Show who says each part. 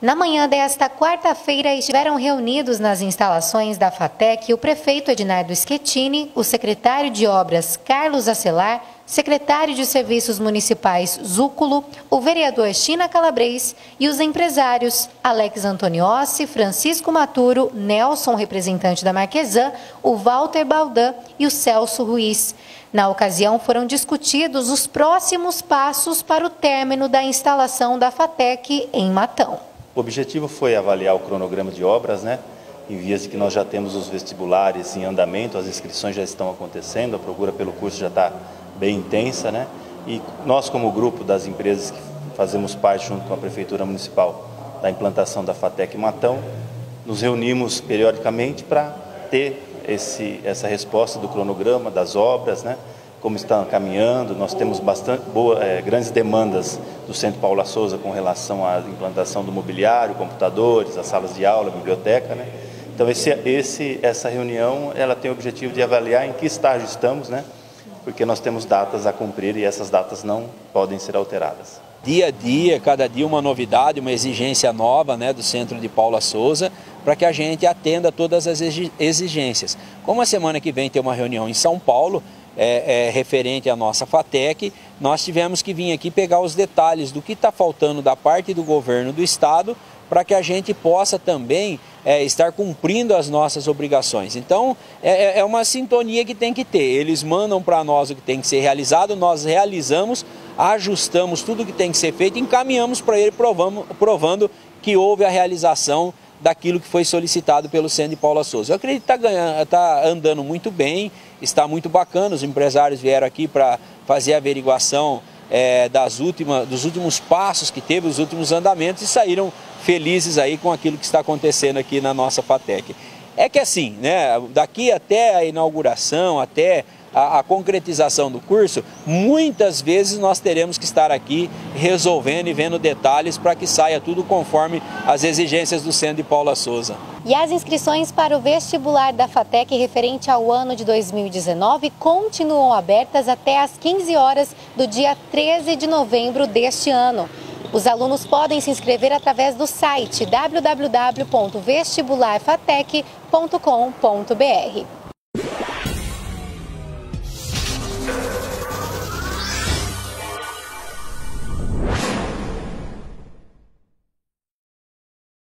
Speaker 1: Na manhã desta quarta-feira estiveram reunidos nas instalações da FATEC o prefeito Ednardo Schettini, o secretário de Obras Carlos Acelar, secretário de Serviços Municipais Zúculo, o vereador China Calabres e os empresários Alex Antoniossi, Francisco Maturo, Nelson, representante da Marquesã, o Walter Baldan e o Celso Ruiz. Na ocasião, foram discutidos os próximos passos para o término da instalação da FATEC em Matão.
Speaker 2: O objetivo foi avaliar o cronograma de obras, né? Em vias de que nós já temos os vestibulares em andamento, as inscrições já estão acontecendo, a procura pelo curso já está bem intensa, né? E nós, como grupo das empresas que fazemos parte junto com a Prefeitura Municipal da implantação da FATEC Matão, nos reunimos periodicamente para ter esse, essa resposta do cronograma, das obras, né? Como estão caminhando. Nós temos bastante boa, é, grandes demandas do Centro Paula Souza com relação à implantação do mobiliário, computadores, as salas de aula, biblioteca. Né? Então esse, esse, essa reunião ela tem o objetivo de avaliar em que estágio estamos, né? porque nós temos datas a cumprir e essas datas não podem ser alteradas.
Speaker 3: Dia a dia, cada dia uma novidade, uma exigência nova né, do Centro de Paula Souza, para que a gente atenda todas as exigências. Como a semana que vem tem uma reunião em São Paulo, é, é, referente à nossa FATEC, nós tivemos que vir aqui pegar os detalhes do que está faltando da parte do governo do estado para que a gente possa também é, estar cumprindo as nossas obrigações. Então, é, é, é uma sintonia que tem que ter. Eles mandam para nós o que tem que ser realizado, nós realizamos, ajustamos tudo que tem que ser feito, encaminhamos para ele provando que houve a realização daquilo que foi solicitado pelo Centro de Paula Souza. Eu acredito que está tá andando muito bem, está muito bacana, os empresários vieram aqui para fazer a averiguação é, das últimas, dos últimos passos que teve, os últimos andamentos e saíram felizes aí com aquilo que está acontecendo aqui na nossa FATEC. É que assim, né, daqui até a inauguração, até a, a, concretização do curso, muitas vezes nós teremos que estar aqui resolvendo e vendo detalhes para que saia tudo conforme as exigências do Centro de Paula Souza.
Speaker 1: E as inscrições para o vestibular da FATEC referente ao ano de 2019 continuam abertas até às 15 horas do dia 13 de novembro deste ano. Os alunos podem se inscrever através do site www.vestibularfatec.com.br. you